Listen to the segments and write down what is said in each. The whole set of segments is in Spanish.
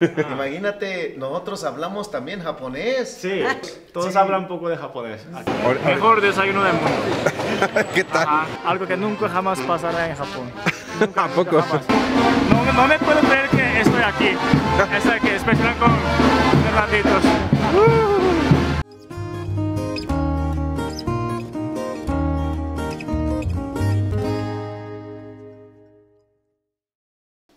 Imagínate, nosotros hablamos también japonés. Sí, todos Sí. hablan un poco de japonés. aquí. Mejor desayuno del mundo. ¿Qué tal? Ajá, algo que nunca jamás pasará en Japón. ¿A poco? Jamás. No, no me puedo creer que estoy aquí. Estoy aquí, especialmente con Fernanditos.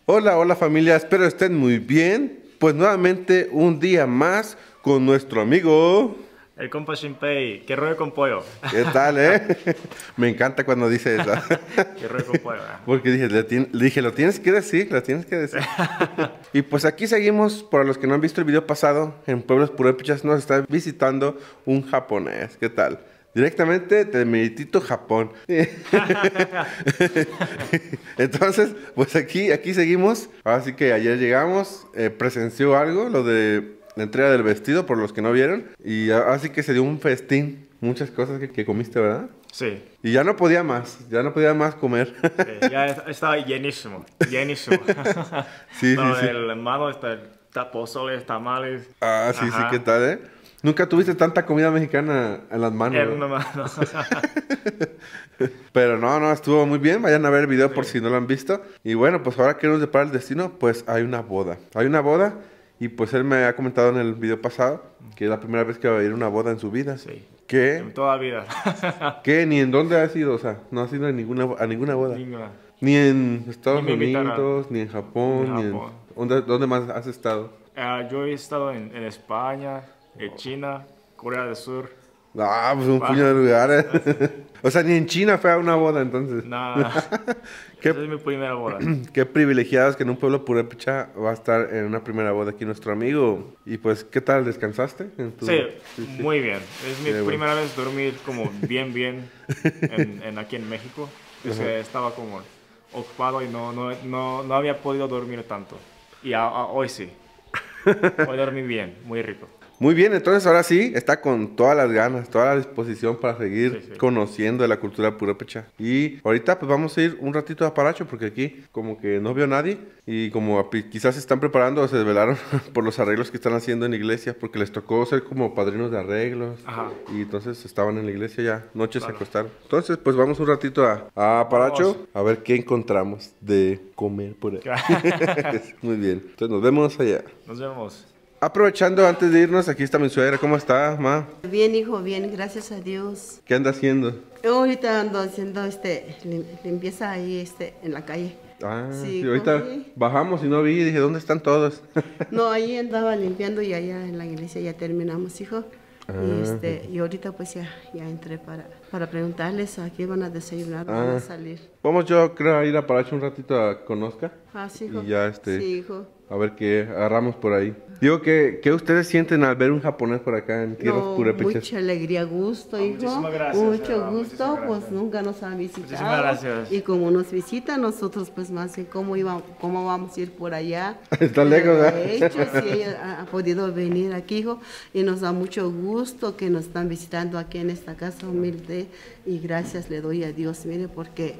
Hola, hola familia, espero estén muy bien. Pues nuevamente un día más con nuestro amigo. El compa Shinpei, que ruede con pollo. ¿Qué tal, eh? Me encanta cuando dice eso. Que ruede con pollo. ¿eh? Porque dije, le, dije, lo tienes que decir, lo tienes que decir. y pues aquí seguimos, para los que no han visto el video pasado, en Pueblos Purépechas nos está visitando un japonés. ¿Qué tal? Directamente de Meritito, Japón. Entonces, pues aquí, aquí seguimos. Así que ayer llegamos, eh, presenció algo, lo de la entrega del vestido, por los que no vieron. Y así que se dio un festín. Muchas cosas que, que comiste, ¿verdad? Sí, Y ya no podía más, ya no podía más comer. sí, ya es- está llenísimo, llenísimo. Sí, sí, Pero sí. El mano está, está pozoles, tamales. Ah, sí, sí. ¿qué tal, eh? Nunca tuviste tanta comida mexicana en las manos. En una mano. Pero no, no, estuvo muy bien. Vayan a ver el video por si no lo han visto. Y bueno, pues ahora que nos depara el destino, pues hay una boda. Hay una boda y pues él me ha comentado en el video pasado que es la primera vez que va a ir a una boda en su vida. Sí. Que, En toda vida. que ni en dónde ha sido, o sea, no ha sido en ninguna, a ninguna boda. Ninguna. Ni en Estados Ni. Unidos, ni en Japón, Ni en ni en... Japón. ¿Dónde, dónde más has estado? Ah, yo he estado en, en España, en China, Corea del Sur. Ah, pues un puño de lugares. o sea, ni en China fue a una boda entonces. Nada. ¿Qué? Esa es mi primera boda. Qué privilegiados que en un pueblo purépecha va a estar en una primera boda aquí nuestro amigo. Y pues, ¿qué tal? ¿Descansaste? tu- Sí, muy bien. Es mi bueno. primera vez dormir como bien, bien en, en aquí en México. Es que estaba como ocupado y no, no, no, no había podido dormir tanto. Y a- a- hoy sí. Hoy dormí bien, muy rico. Muy bien, entonces ahora sí, está con todas las ganas, toda la disposición para seguir Sí, sí. conociendo de la cultura purépecha. Y ahorita pues vamos a ir un ratito a Paracho porque aquí como que no vio nadie y como quizás se están preparando o se desvelaron por los arreglos que están haciendo en la iglesia porque les tocó ser como padrinos de arreglos. Ajá. Y entonces estaban en la iglesia ya, noches se Claro. acostaron. Entonces pues vamos un ratito a, a Paracho a ver qué encontramos de comer por ahí. Muy bien, entonces nos vemos allá. Nos vemos. Aprovechando antes de irnos, aquí está mi suegra. ¿Cómo está, ma? Bien, hijo, bien, gracias a Dios. ¿Qué anda haciendo? Ahorita ando haciendo este lim- limpieza ahí este en la calle. Ah, Sí, sí, ahorita bajamos y no vi. Dije, ¿dónde están todos? No, ahí andaba limpiando y allá en la iglesia ya terminamos, hijo. Ah. Y, este, y ahorita pues ya, ya entré para, para preguntarles a qué van a desayunar, van Ah. a salir. Vamos, yo creo a ir a Paracho un ratito a conozca. Ah, sí, hijo. Y ya, este- Sí, hijo. A ver qué agarramos por ahí. Digo, que ¿qué ustedes sienten al ver un japonés por acá en tierras No, purépechas? mucha alegría, gusto, hijo. muchísimas gracias, Mucho gusto, muchísimas pues gracias. nunca nos han visitado. Muchísimas gracias. Y como nos visita, nosotros pues más bien cómo, iba, cómo vamos a ir por allá. Está lejos, ¿verdad? De hecho, sí, ella ha podido venir aquí, hijo, y nos da mucho gusto que nos están visitando aquí en esta casa humilde. Y gracias le doy a Dios, mire, porque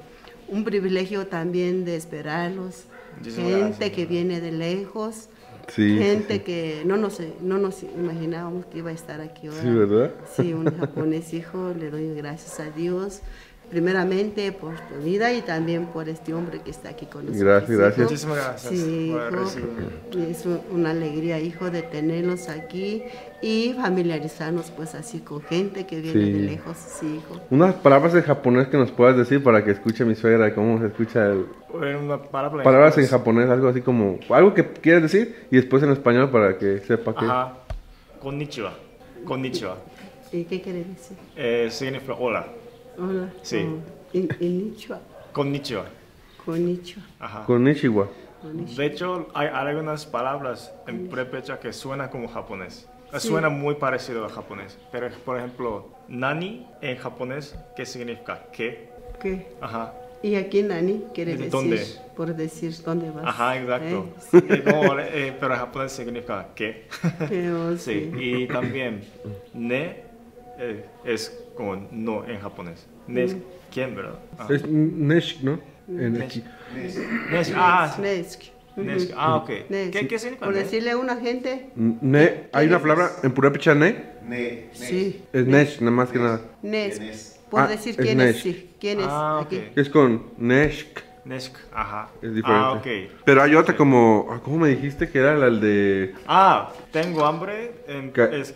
un privilegio también de esperarlos. Muchísimas Gente gracias, que viene de lejos. Sí. Gente que no nos, no nos imaginábamos que iba a estar aquí hoy. Sí, ¿verdad? Sí, un japonés hijo, le doy gracias a Dios, primeramente por tu vida y también por este hombre que está aquí con nosotros. Gracias, gracias. Muchísimas gracias Sí, por hijo, es un- una alegría, hijo, de tenerlos aquí y familiarizarnos pues así con gente que viene Sí. de lejos, sí, hijo. Unas palabras en japonés que nos puedas decir para que escuche mi suegra cómo se escucha el... Una palabra Palabras en japonés, algo así como... Algo que quieres decir y después en español para que sepa que... Ajá. Konnichiwa. Konnichiwa. ¿Y qué quiere decir? Eh, significa hola. Hola. Sí. Oh, in- Konnichiwa. Konnichiwa. Konnichiwa. Ajá. Konnichiwa. De hecho, hay algunas palabras en prepecha que suenan como japonés. Eh, Suena muy parecido a japonés. Pero, por ejemplo, nani en japonés, ¿qué significa? ¿Qué? ¿Qué? Ajá. Y aquí Nani quiere ¿De decir, dónde? por decir dónde vas. Ajá, exacto. ¿eh? Eh, no, eh, pero en japonés significa ¿qué? Que, oh, Sí, y también ne eh, es como no en japonés. Ne es quién, ¿verdad? Ah. Es Nesh, ¿no? En aquí. Ne es- ah, Snesk. Nesh. Ah, ok. Ne- ¿Qué, qué significa? Por decirle a una gente, Ne, hay una palabra en purépecha ne, Ne, ne. sí. es nesh, nada más que nada. Nes. ¿Quién es? Por Ah, decir quién es, sí. ¿Quién es? Ah, aquí. Es con neshk, Neshk. Ajá. es diferente. Ah, ok. Pero hay otra como, ah, ¿cómo me dijiste que era la de... Ah, tengo hambre. En, Ka- es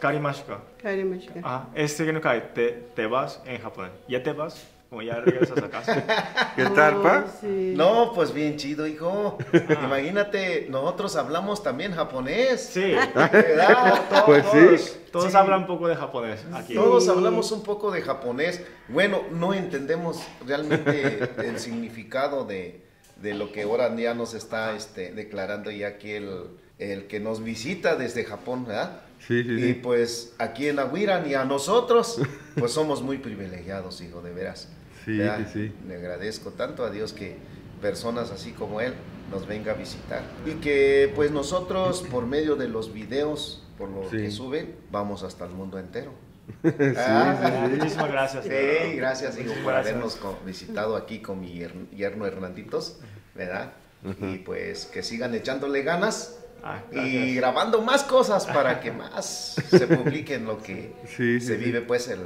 karimashika. Karimashika. Ajá. Es significa te, te vas en japonés. Ya te vas, como ya regresas a casa. ¿Qué tal, pa? Oh, sí. No, pues bien chido, hijo. Imagínate, nosotros hablamos también japonés. Sí. ¿Verdad? Todos, Pues sí. Todos sí. hablan un poco de japonés aquí. Todos hablamos un poco de japonés. Bueno, no entendemos realmente el significado de, de lo que ahora ya nos está este, declarando ya aquí el, el que nos visita desde Japón, ¿verdad? Sí, sí, Y sí. pues aquí en Aguiran y a nosotros, pues somos muy privilegiados, hijo, de veras. Sí, ¿verdad? sí, sí. Le agradezco tanto a Dios que personas así como él nos venga a visitar. Y que pues nosotros por medio de los videos, por lo Sí. que suben, vamos hasta el mundo entero. Sí, Ah, Ah, Muchísimas gracias. Sí, gracias, hijo, por habernos visitado aquí con mi yer- yerno Hernanditos, ¿verdad? Y pues que sigan echándole ganas Ah, y grabando más cosas para que más se publiquen lo que Sí, sí, se sí. vive pues el,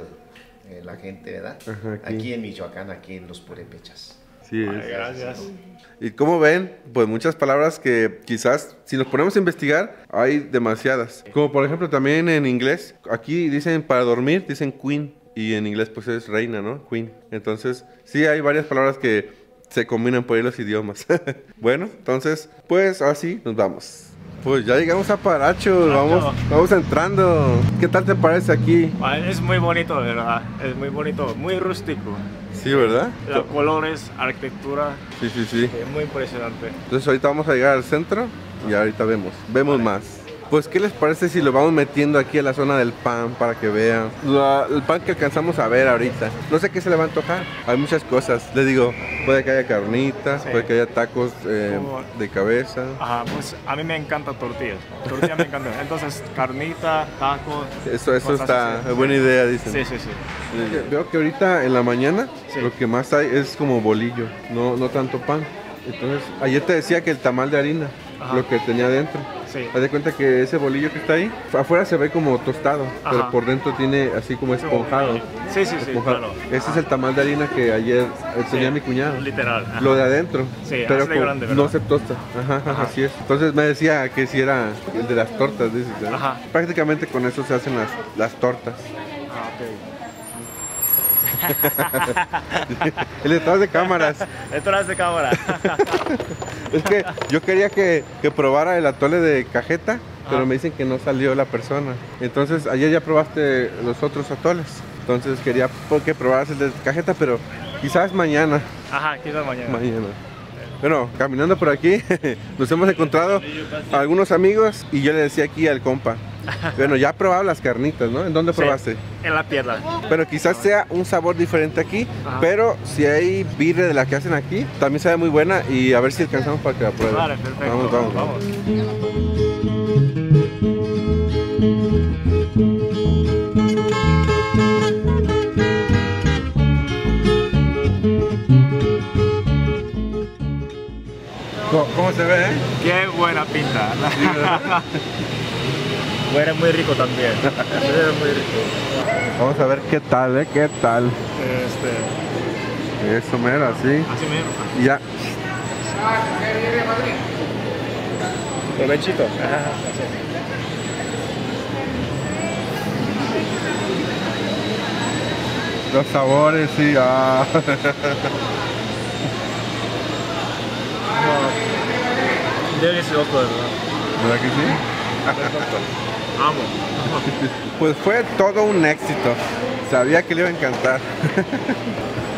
eh, la gente, ¿verdad? Ajá, aquí. aquí. en Michoacán, aquí en los Purépechas. Sí, Ay, es. gracias. Y como ven, pues muchas palabras que quizás si nos ponemos a investigar hay demasiadas. Como por ejemplo también en inglés, aquí dicen para dormir, dicen queen y en inglés pues es reina, ¿no? Queen. Entonces sí hay varias palabras que se combinan por ahí los idiomas. bueno, entonces pues así nos vamos. Pues ya llegamos a Paracho, vamos, vamos entrando. ¿Qué tal te parece aquí? Ah, Es muy bonito, ¿verdad? Es muy bonito, muy rústico. Sí, ¿verdad? Los colores, arquitectura, Sí, sí, sí. es muy impresionante. Entonces ahorita vamos a llegar al centro y ahorita vemos, vemos más. Pues, ¿qué les parece si lo vamos metiendo aquí a la zona del pan para que vean? La- el pan que alcanzamos a ver ahorita. No sé qué se le va a antojar. Hay muchas cosas. Les digo, puede que haya carnitas, Sí. puede que haya tacos eh, de cabeza. Ajá, pues a mí me encanta tortillas. Tortillas me encantan. Entonces, carnita, tacos. Eso, eso está, así. buena idea, dicen. Sí, sí, sí. Veo que ahorita en la mañana Sí. lo que más hay es como bolillo, no, no tanto pan. Entonces, ayer te decía que el tamal de harina, Ajá. lo que tenía dentro. Sí. Haz de cuenta que ese bolillo que está ahí, afuera se ve como tostado, pero por dentro tiene así como esponjado. Sí, sí, sí, Esponjado. claro. Ese es el tamal de harina que ayer eh, tenía Sí, mi cuñado. Literal. ajá. Lo de adentro, Sí, pero no se tosta. Ajá, así es. Entonces me decía que si era el de las tortas, dices. Prácticamente con eso se hacen las, las tortas. Ah, ok. El detrás de cámaras. Detrás de cámara. Es que yo quería que, que probara el atole de cajeta, pero Ajá. me dicen que no salió la persona. Entonces, ayer ya probaste los otros atoles. Entonces, quería po- que probaras el de cajeta, pero quizás mañana. Ajá, quizás mañana. Mañana. Bueno, caminando por aquí, nos hemos encontrado a algunos amigos y yo le decía aquí al compa. Bueno, ya he probado las carnitas, ¿no? ¿En dónde Sí, probaste? En la pierna. Pero quizás sea un sabor diferente aquí, Ajá. pero si hay birre de la que hacen aquí, también sabe muy buena y a ver si alcanzamos para que la prueben. Vale, perfecto. Vamos, vamos, vamos. ¿Cómo, cómo se ve? eh? Qué buena pinta. Huele muy rico también. Huele muy rico. Vamos a ver qué tal, ¿eh? ¿Qué tal? Este, Eso mero, así. así. Y Ya. Provechito. Los sabores, sí. Ah. Delicioso, ¿verdad? ¿Verdad que sí? Amo. Pues fue todo un éxito. Sabía que le iba a encantar.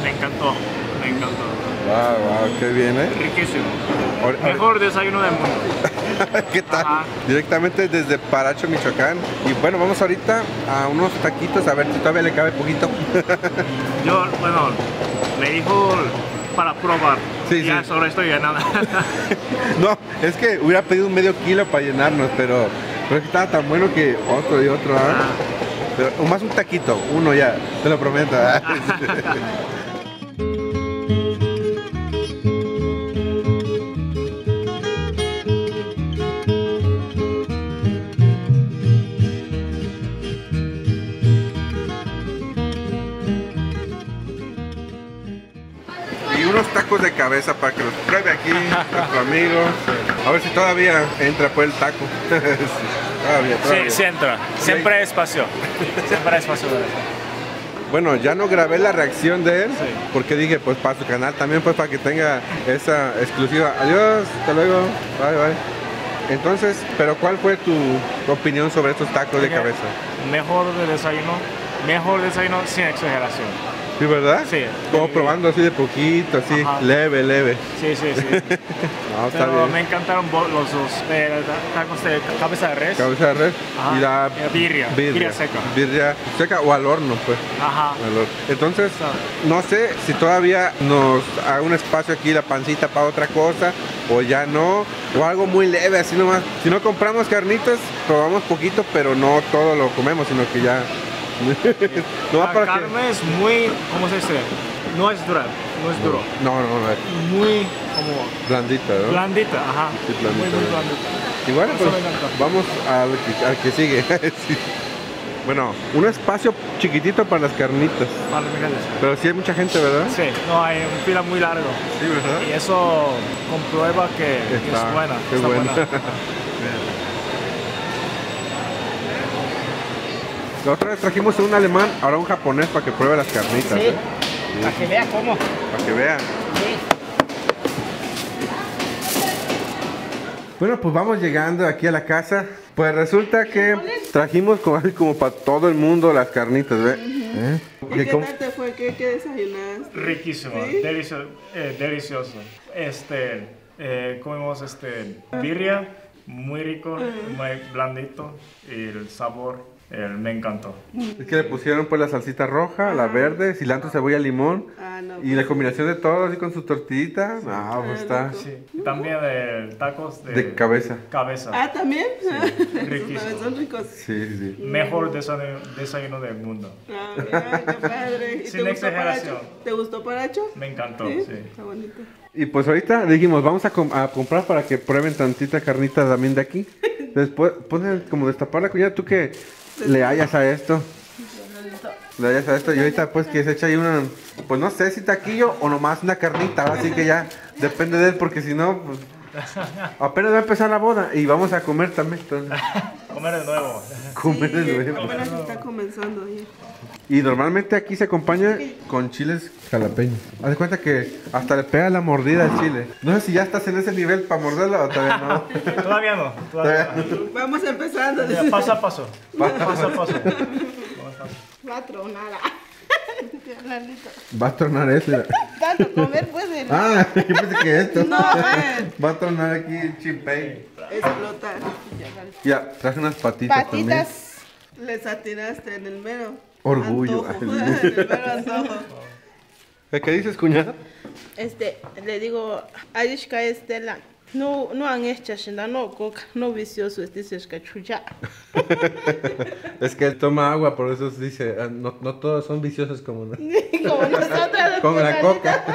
Me encantó. Me encantó. Wow, wow, qué bien, ¿eh? Riquísimo. Mejor desayuno del mundo. ¿Qué tal? Ajá. Directamente desde Paracho, Michoacán. Y bueno, vamos ahorita a unos taquitos a ver si todavía le cabe poquito. Yo, bueno, me dijo para probar. Sí, ya sí. solo estoy llenando. no, es que hubiera pedido un medio kilo para llenarnos, pero, pero es que estaba tan bueno que otro y otro. Ah. Pero, más un taquito, uno ya, te lo prometo. ¿ah? tacos de cabeza para que los pruebe aquí nuestro amigo. A ver si todavía entra por el taco. Todavía, Sí, sí entra. Siempre hay espacio. Siempre hay espacio. Bueno, ya no grabé la reacción de él Sí. porque dije, pues para su canal también, pues para que tenga esa exclusiva. Adiós, hasta luego, bye bye. Entonces, pero ¿cuál fue tu, tu opinión sobre estos tacos de cabeza? Mejor de desayuno. Mejor desayuno sin exageración. ¿Sí, verdad? Sí. Como probando así de poquito, así, Ajá. leve, leve. Sí, sí, sí. No, está Pero bien. me encantaron los dos eh, tacos de cabeza de res. Cabeza de res Ajá. y la la birria, birria seca. Birria seca o al horno, pues. Ajá. al horno. Entonces, no sé si todavía nos haga un espacio aquí la pancita para otra cosa o ya no, o algo muy leve, así nomás. Si no compramos carnitas, probamos poquito, pero no todo lo comemos, sino que ya. no La para que. carne es muy, ¿cómo se dice? No es dura, no es duro. No, no, no, Muy como blandita, ¿no? blandita, ajá. Sí, blandita, muy, muy blandita. Y bueno, pues vamos al que, al que sigue. Sí. Bueno, un espacio chiquitito para las carnitas. Para los mineros. Pero sí hay mucha gente, ¿verdad? Sí, no, hay un fila muy largo. Sí, ¿verdad? Y eso comprueba que es buena. qué está buena. buena. La otra vez trajimos un alemán, ahora un japonés para que pruebe las carnitas. ¿eh? para que vea cómo. Para que vean. Bueno, pues vamos llegando aquí a la casa. Pues resulta que trajimos como, para todo el mundo las carnitas, ¿ve? ¿Eh? ¿Y qué tal te fue? ¿Qué, qué desayunaste? Riquísimo, ¿Sí? delicio- eh, delicioso. Este, eh, comimos este birria, muy rico, muy blandito y el sabor eh, me encantó. Es que le pusieron pues la salsita roja, la verde, cilantro, cebolla, limón. Ah, no. Y la combinación de todo así con su tortillita. No, pues está Sí. También eh, tacos de, de cabeza. cabeza. Ah, ¿también? También son ricos. Sí, sí, sí. Mejor desayuno, desayuno del mundo. Ah, mira, qué padre. ¿Y Sin te gustó exageración. Paracho? ¿Te gustó Paracho? Me encantó, Sí, sí. Está bonito. Y pues ahorita dijimos, vamos a, com- a comprar para que prueben tantita carnita también de aquí. Después, ponen como destapar la cuñada, tú que le hayas a esto. Le hayas a esto y ahorita pues que se echa ahí una, pues no sé si taquillo o nomás una carnita, así que ya depende de él porque si no, pues apenas va a empezar la boda y vamos a comer también. Comer de nuevo. comer de nuevo. Apenas está comenzando ya. Y normalmente aquí se acompaña con chiles jalapeños. Haz de cuenta que hasta le pega la mordida al chile. No sé si ya estás en ese nivel para morderlo o todavía no. Todavía no. Todavía no. Vamos empezando. Ya, paso a paso. Paso a paso. Va a tronar. Va a tronar eso. mira. Tanto comer puede Ah, yo pensé que esto. No. Va a tronar aquí el chimpey. explotar. Ya, traje unas patitas, Patitas les atinaste en el mero Orgullo. antojo. en el mero antojo. ¿Qué dices, cuñada? Este, le digo, Arishka Estela, no, no han hecho shinda, no coca, no vicioso, este es que chucha. Es que él toma agua, por eso dice, ah, no, no todos son viciosos como, ¿no? Como nosotros. como la los coca.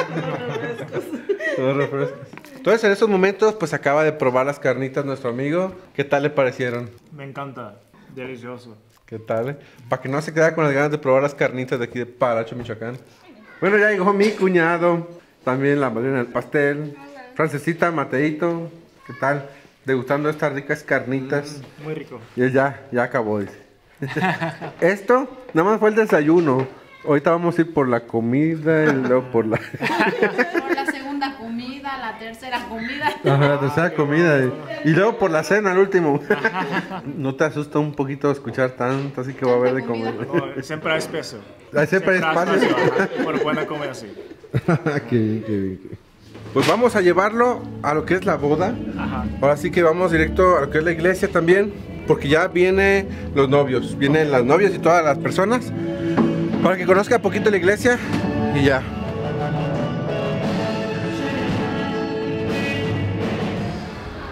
Los refrescos. Entonces, en estos momentos, pues acaba de probar las carnitas nuestro amigo. ¿Qué tal le parecieron? Me encanta. Delicioso. ¿Qué tal? eh? Para que no se quede con las ganas de probar las carnitas de aquí de Paracho, Michoacán. Bueno, ya llegó mi cuñado. También la madrina del pastel. Francesita, Mateito. ¿Qué tal? Degustando estas ricas carnitas. Muy rico. Y ya, ya acabó, dice. Esto nada más fue el desayuno. Ahorita vamos a ir por la comida y luego por la, Por la segunda comida, la tercera comida. Ajá, la tercera comida. Y, y luego por la cena, el último. ¿No te asusta un poquito escuchar tanto? Así que va a haber de comer. No, siempre hay espacio. Ahí siempre hay espacio. Pero buena qué bien, qué bien, qué bien. Pues vamos a llevarlo a lo que es la boda. Ajá. Ahora sí que vamos directo a lo que es la iglesia también. Porque ya vienen los novios. Vienen las novias y todas las personas. Para que conozca un poquito la iglesia. Y ya.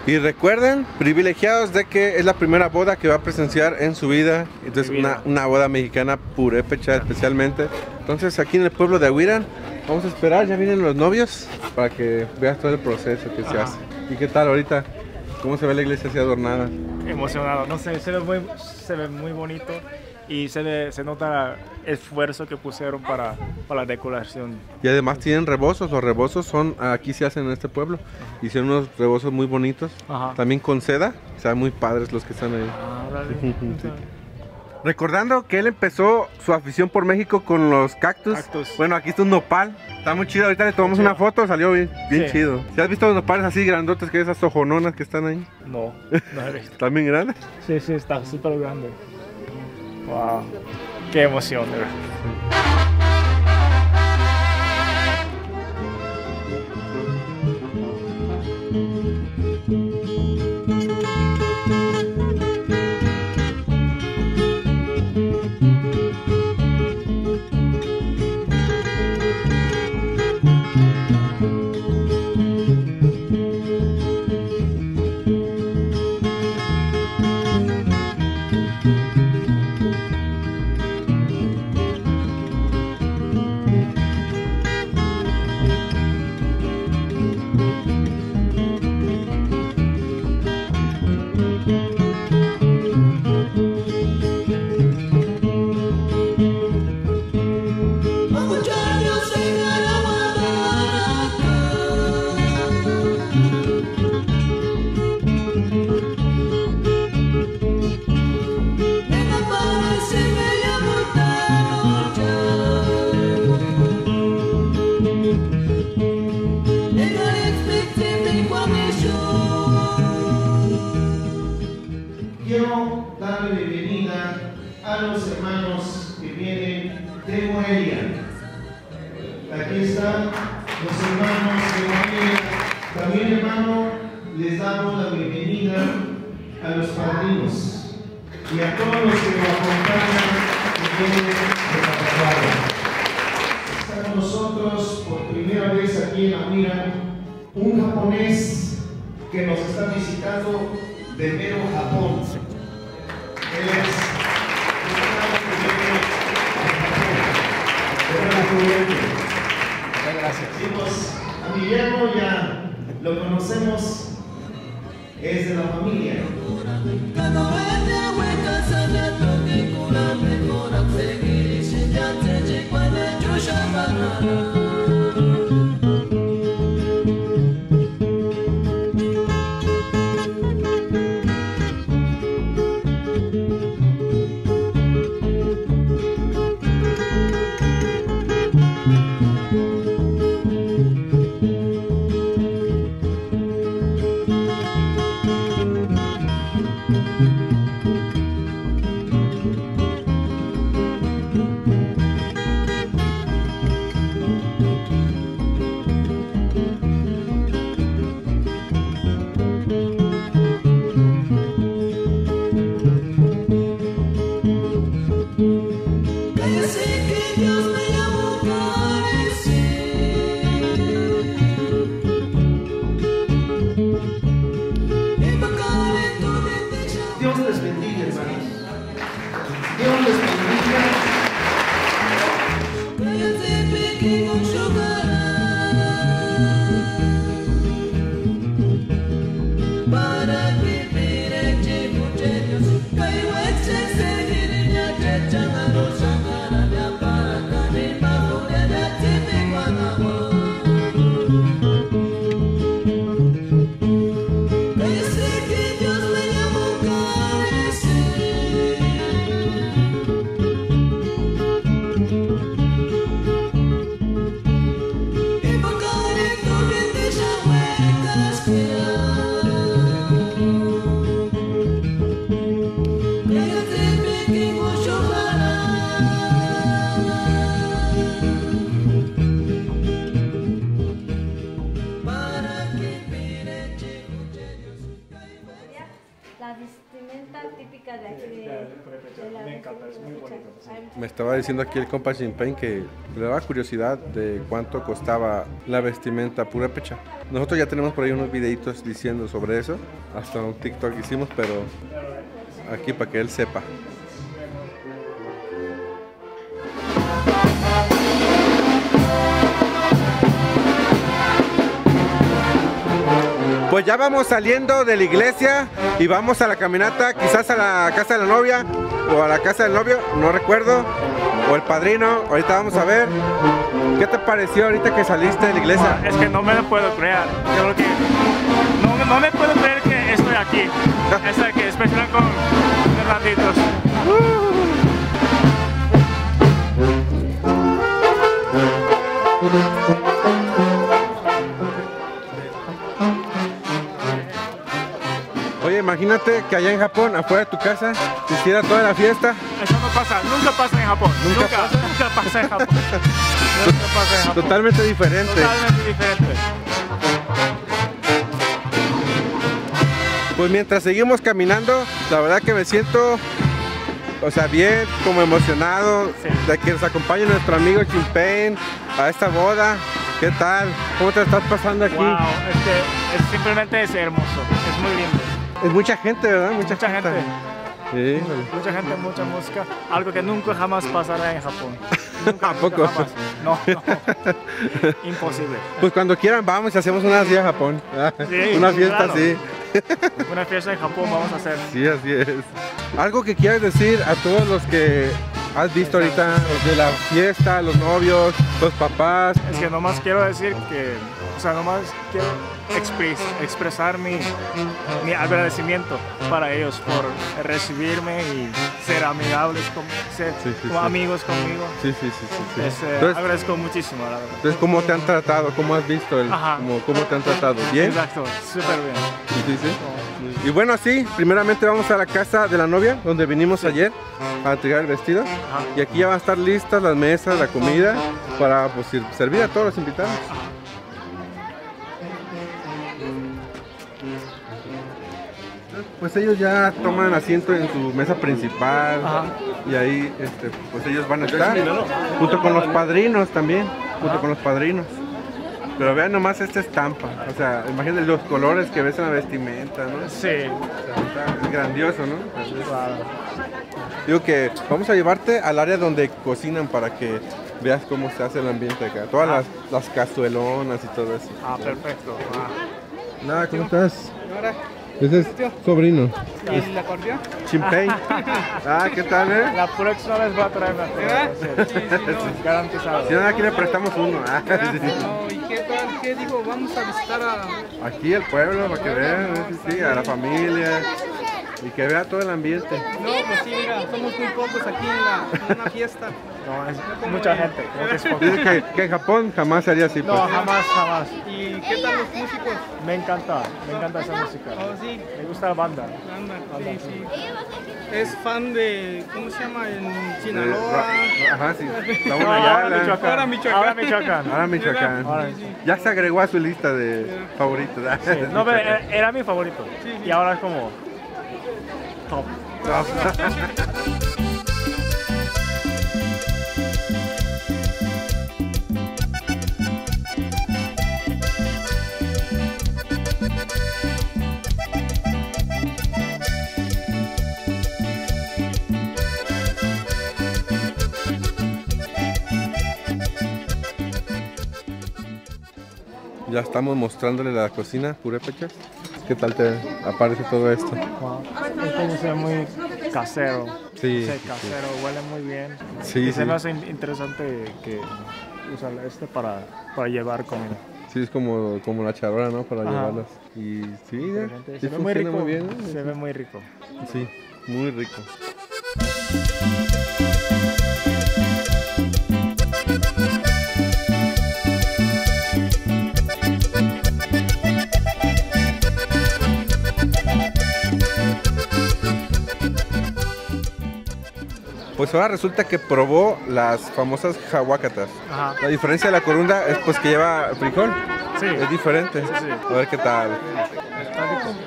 Y recuerden, privilegiados de que es la primera boda que va a presenciar en su vida. Entonces, vida. una, una boda mexicana purépecha especialmente. Entonces, aquí en el pueblo de Aguirán, vamos a esperar, ya vienen los novios, para que veas todo el proceso que se hace. ¿Y qué tal ahorita? ¿Cómo se ve la iglesia así adornada? Emocionado. No sé, se ve muy, se ve muy bonito. y se, ve- se nota el esfuerzo que pusieron para, para la decoración. Y además tienen rebozos. Los rebozos son, aquí se hacen en este pueblo. Hicieron unos rebozos muy bonitos. Ajá. También con seda. O sea, muy padres los que están ahí. Ah. Sí. Recordando que él empezó su afición por México con los cactus. Cactus. Bueno, aquí está un nopal. Está muy chido. Ahorita le tomamos una foto. Salió bien, bien Sí. chido. ¿Si has visto los nopales así grandotes que esas ojononas que están ahí? No, no he visto. Están bien grandes. Sí, sí, está súper grande. Wow, qué emoción, de verdad. Chicos, a Guillermo ya lo conocemos, es de la familia. Me estaba diciendo aquí el compa Jinpeng que le daba curiosidad de cuánto costaba la vestimenta purépecha. Nosotros ya tenemos por ahí unos videitos diciendo sobre eso. Hasta un TikTok hicimos, pero aquí para que él sepa. Pues ya vamos saliendo de la iglesia y vamos a la caminata, quizás a la casa de la novia o a la casa del novio, no recuerdo, o el padrino. Ahorita vamos a ver. ¿Qué te pareció ahorita que saliste de la iglesia? Es que no me lo puedo creer. Yo creo que no, no me puedo creer que estoy aquí. Estoy aquí, especialmente con Fernanditos. Oye, imagínate que allá en Japón, afuera de tu casa, se hiciera toda la fiesta. Eso no pasa, nunca pasa en Japón. ¿Nunca Nunca, pasa? nunca pasa en Japón. Nunca pasa en Japón. Totalmente diferente. Totalmente diferente. Pues mientras seguimos caminando, la verdad que me siento, o sea, bien, como emocionado Sí. de que nos acompañe nuestro amigo Chimpen a esta boda. ¿Qué tal? ¿Cómo te estás pasando aquí? Wow, es que es, simplemente es hermoso, es muy lindo. Es mucha gente, ¿verdad? Mucha, Mucha gente. Sí, Mucha gente, mucha música, algo que nunca jamás pasará en Japón. Nunca, ¿A nunca poco? jamás. No, no. Imposible. Pues cuando quieran vamos y hacemos una así a Japón. Sí, una fiesta claro. así. Una fiesta en Japón vamos a hacer. Sí, así es. Algo que quieras decir a todos los que has visto ahorita, los de la fiesta, los novios, los papás. Es que nomás quiero decir que, o sea, nomás quiero expres- expresar mi, mi agradecimiento para ellos por recibirme y ser amigables, con, ser Sí, sí, como sí. amigos conmigo. Sí, sí, sí, sí. sí. Es, eh, Entonces, agradezco muchísimo, la verdad. entonces, ¿cómo te han tratado? ¿Cómo has visto? El, cómo, ¿Cómo te han tratado? ¿Bien? Exacto, súper bien. Y bueno, sí, primeramente vamos a la casa de la novia, donde vinimos ayer a entregar el vestido. Ajá. Y aquí ya van a estar listas las mesas, la comida, para pues, servir a todos los invitados. Pues ellos ya toman asiento en su mesa principal Ajá. y ahí este, pues ellos van a estar junto con los padrinos también, junto con los padrinos. Pero vean nomás esta estampa, o sea, imagínense los colores que ves en la vestimenta, ¿no? Sí, Está grandioso, ¿no? claro. Digo que vamos a llevarte al área donde cocinan para que veas cómo se hace el ambiente acá. Todas las, las cazuelonas y todo eso. Ah, perfecto. Ah. Nada, ¿cómo estás? Ese es sobrino. ¿Y el acordeón? Chimpey. Ah, ¿qué tal, eh? La próxima vez voy a traerme a ¿Verdad? todos. Sí, sí, no. Garantizado. Si no, aquí le prestamos uno. Ah, sí. No, ¿Y qué tal? ¿Qué digo? Vamos a visitar a... Aquí el pueblo, para que vean, sí, sí, a la familia. Y que vea todo el ambiente. No, pues sí, mira, somos muy pocos aquí en, la, en una fiesta. No, es mucha gente. Creo que es poco. Dice que, que en Japón jamás sería así. Pues. No, jamás, jamás. ¿Y qué tal los músicos? Me encanta, me encanta esa música. Oh, sí, Me gusta la banda. anda, sí, sí. Es fan de, ¿cómo se llama? En Sinaloa. Ajá, sí. No, ahora. Michoacán. Ahora Michoacán. Ahora Michoacán. Ahora Michoacán. Ahora- Ya se agregó a su lista de favoritos. Sí, No, pero era, era mi favorito. Y ahora es como Ya estamos mostrándole la cocina, purépechas. ¿Qué tal te aparece todo esto? Wow. Es como se ve muy casero. Sí, casero, huele muy bien. Sí, y se me hace in- interesante que usan este para, para llevar comida. Sí, es como, como la charola, ¿no? Para Ajá. llevarlas. Y sí, sí se ve muy rico. muy bien. ¿eh? Se ve muy rico. Sí, muy rico. Pues ahora resulta que probó las famosas jahuacatas. Ajá. La diferencia de la corunda es pues que lleva frijol. Sí. Es diferente. sí. A ver qué tal.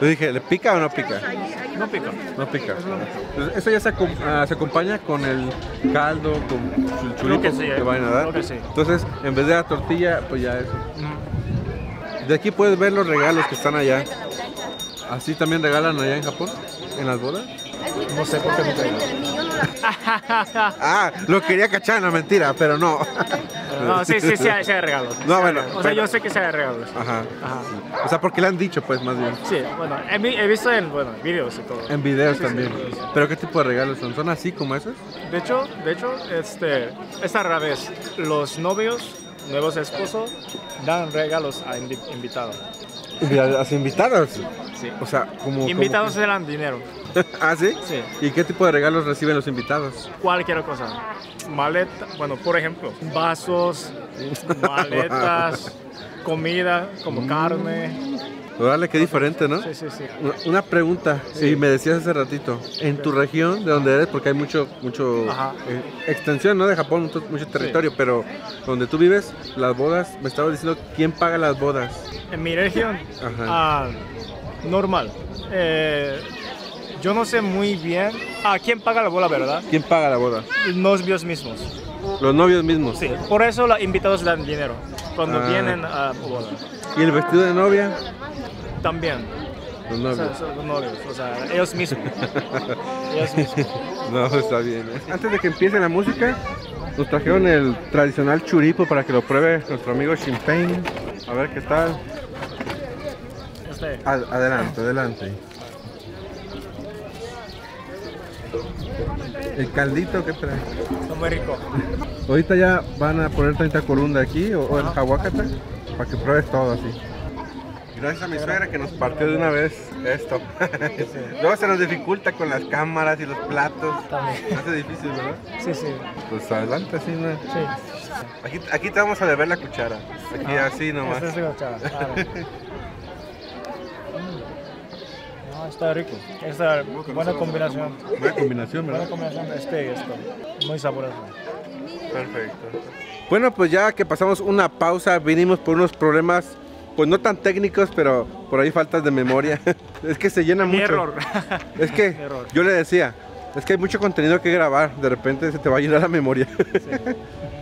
Yo dije, ¿le pica o no pica? No pica. No pica. Entonces, eso ya se, acom- ah, se acompaña con el caldo, con el chulito que sí, eh. van a dar. Creo que sí. Entonces, en vez de la tortilla, pues ya eso. De aquí puedes ver los regalos que están allá. ¿Así también regalan allá en Japón? ¿En las bodas? No sé por qué me traigo. Ah, lo quería cachar, no mentira, pero no. No, sí, sí, sí sí hay regalos. No, bueno. O sea, yo sé que sí hay regalos. Ajá. Ajá. O sea, porque le han dicho, pues, más bien. Sí, bueno, he, vi- he visto en bueno, videos y todo. En videos Sí, también. sí, sí. ¿Pero qué tipo de regalos son? ¿Son así como esos? De hecho, de hecho, este, es al revés. Los novios, nuevos esposos, dan regalos a invi- invitados. ¿Y a invitados? Sí. O sea, como... Invitados como se dan dinero. ¿Ah, sí? Sí. ¿Y qué tipo de regalos reciben los invitados? Cualquier cosa. Maleta, bueno, por ejemplo, vasos, maletas, comida, como carne. Órale, qué diferente, ¿no? Sí, sí, sí. Una- pregunta, y me decías hace ratito, en tu región, de donde eres, porque hay mucho, mucho Ajá. eh, extensión, ¿no? De Japón, mucho, mucho territorio, pero donde tú vives, las bodas, me estabas diciendo, ¿quién paga las bodas? En mi región, Ajá. ah, normal. Eh, yo no sé muy bien. ¿A quién paga la bola, verdad? ¿Quién paga la boda? Los novios mismos. Los novios mismos. Sí, por eso los invitados dan dinero cuando Ah. vienen a boda. ¿Y el vestido de novia? También. Los O sea, novios. los novios, o sea, ellos mismos. ellos mismos. No, está bien. ¿eh? Antes de que empiece la música, nos trajeron el tradicional churipo para que lo pruebe nuestro amigo Champagne. A ver qué tal. Este, Ad- adelante, adelante. El caldito que trae. está muy rico. Ahorita ya van a poner 30 columna aquí o, o el jahuacata para que pruebes todo así. Gracias a mi suegra que nos partió de una vez esto. Luego se nos dificulta con las cámaras y los platos. Hace difícil, ¿verdad? Sí, sí. Pues adelante, así, ¿no? Sí. Aquí, aquí te vamos a deber la cuchara. Aquí así nomás. Es la cuchara, claro. No, está rico. Esta buena combinación. Buena combinación, Buena ¿verdad? combinación de este y esto. Muy sabroso. Perfecto. Bueno, pues ya que pasamos una pausa, vinimos por unos problemas, pues no tan técnicos, pero por ahí faltas de memoria. es que se llena Mi mucho. error. Es que Error. yo le decía, es que hay mucho contenido que grabar, de repente se te va a llenar la memoria.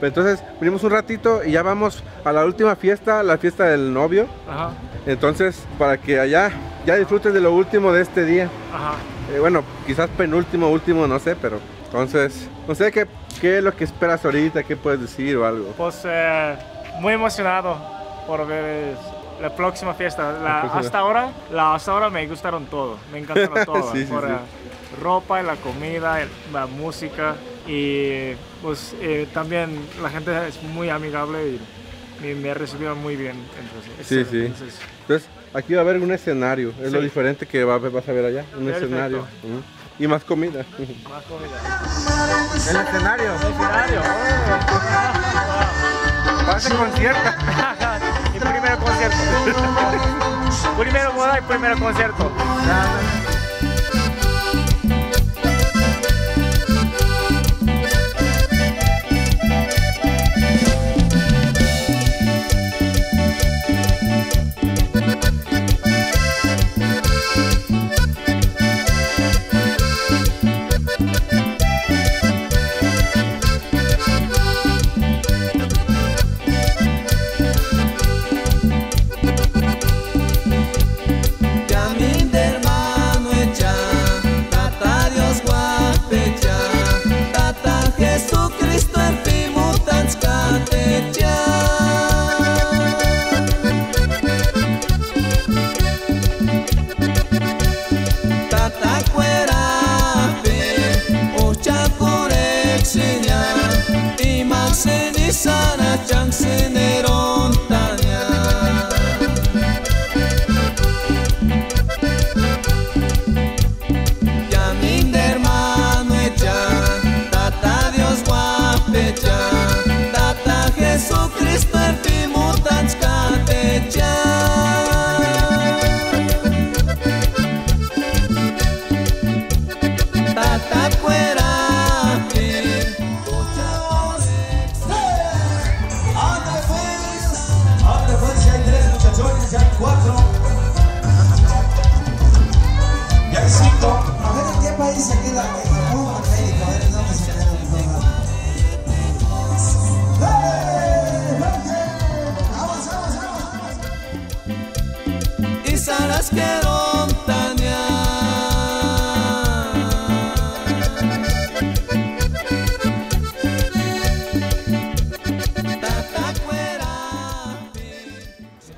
Pero Entonces, vinimos un ratito y ya vamos a la última fiesta, la fiesta del novio. Ajá, Entonces, para que allá ya disfrutes de lo último de este día. ajá. Eh, bueno, quizás penúltimo, último, no sé, pero entonces, no sé qué, qué es lo que esperas ahorita, qué puedes decir o algo. Pues eh, muy emocionado por ver la próxima fiesta. La- próxima. hasta ahora, la, hasta ahora me gustaron todo. Me encantaron todo. Sí, sí, por, sí. eh, ropa, la comida, la música y pues eh, también la gente es muy amigable y me, me recibieron muy bien. Entonces, Sí, sí. entonces, Entonces, aquí va a haber un escenario, es lo diferente que va, vas a ver allá, un Perfecto. escenario. Y más comida. más comida. El escenario. Escenario, Parece concierto. y primero concierto. primero boda y primero concierto.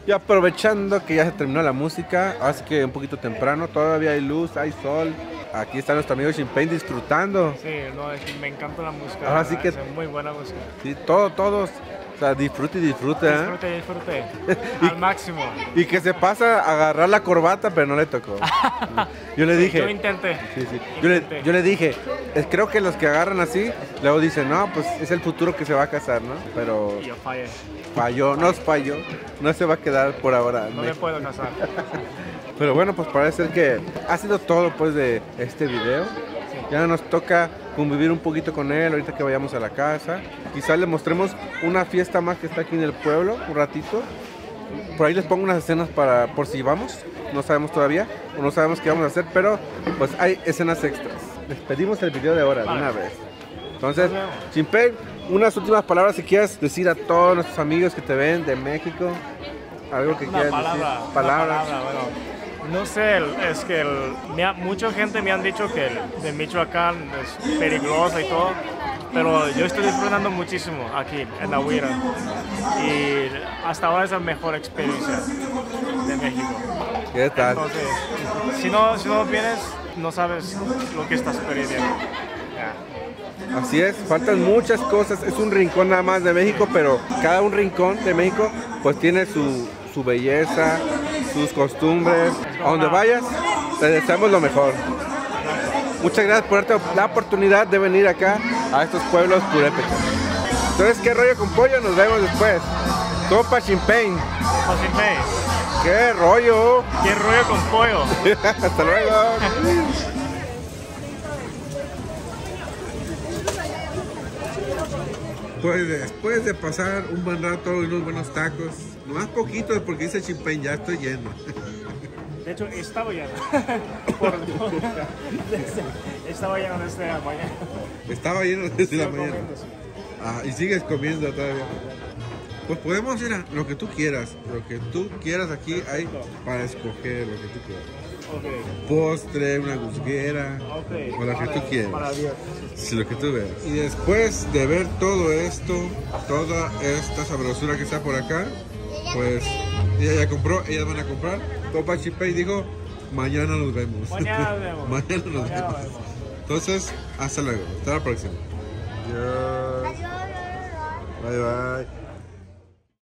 Y aprovechando que ya se terminó la música, así que un poquito temprano, todavía hay luz, hay sol. Aquí está nuestro amigo Champagne disfrutando. Sí, no, me encanta la música. Ahora sí que. Es muy buena música. Sí, todo, todos. O sea, disfrute y disfrute, ¿eh? Disfrute, disfrute. Al máximo. Y que se pasa a agarrar la corbata, pero no le tocó. Yo le dije. Yo intenté. Sí, sí. Yo, le, yo le dije, es- creo que los que agarran así, luego dicen, no, pues es el futuro que se va a casar, ¿no? Pero Y yo fallé. falló, nos falló, no se va a quedar por ahora. No me puedo casar. Pero bueno, pues parece que ha sido todo pues de este video. Ya nos toca convivir un poquito con él ahorita que vayamos a la casa. Quizás le mostremos una fiesta más que está aquí en el pueblo, un ratito. Por ahí les pongo unas escenas para por si vamos. No sabemos todavía, o no sabemos qué vamos a hacer, pero pues hay escenas extras. Despedimos el video de ahora, de una vez. Entonces, Chimpey, unas últimas palabras si quieres decir a todos nuestros amigos que te ven de México. Algo que Una quieras palabra. decir. una Palabras. palabra, bueno. No sé, es que el- me ha- mucha gente me han dicho que el de Michoacán es peligroso y todo, pero yo estoy disfrutando muchísimo aquí en la Huira. Y hasta ahora es la mejor experiencia de México. ¿Qué tal? Entonces, si no, si no vienes, no sabes lo que estás perdiendo. Así es, faltan muchas cosas. Es un rincón nada más de México, pero cada un rincón de México pues tiene su, su belleza, sus costumbres. A donde vayas, te deseamos lo mejor. Muchas gracias por darte la oportunidad de venir acá a estos pueblos purépechas. Entonces, ¿qué rollo con pollo? Nos vemos después. Copa Chimpain. José, ¿Qué rollo? ¿Qué rollo con pollo? Hasta luego. Pues después de pasar un buen rato y unos buenos tacos, nomás poquitos porque dice Chimpain, ya estoy lleno. De hecho, estaba lleno. Por- estaba lleno desde la mañana. Estaba lleno desde la mañana. comiendo. Ah, y sigues comiendo todavía. Pues podemos ir a lo que tú quieras. Lo que tú quieras aquí hay para escoger lo que tú quieras. Postre, una gusguera, o lo que tú quieras. Maravilloso. Sí, lo que tú veas. Y después de ver todo esto, toda esta sabrosura que está por acá, pues ella ya compró, ellas van a comprar. Copa Chipay dijo, mañana nos vemos. Mañana nos vemos. mañana nos Mañana vemos. nos vemos. Entonces, hasta luego. Hasta la próxima. Adiós. Bye bye.